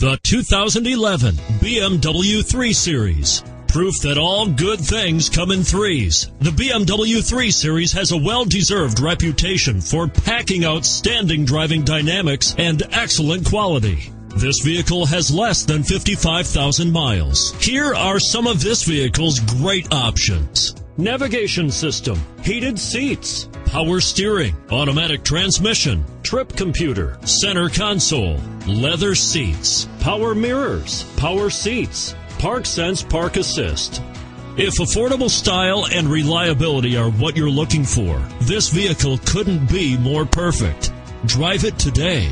The 2011 BMW 3 Series. Proof that all good things come in threes. The BMW 3 Series has a well-deserved reputation for packing outstanding driving dynamics and excellent quality. This vehicle has less than 55,000 miles. Here are some of this vehicle's great options. Navigation system, heated seats, power steering, automatic transmission, trip computer, center console, leather seats, power mirrors, power seats, Park Sense Park Assist. If affordable style and reliability are what you're looking for, this vehicle couldn't be more perfect. Drive it today.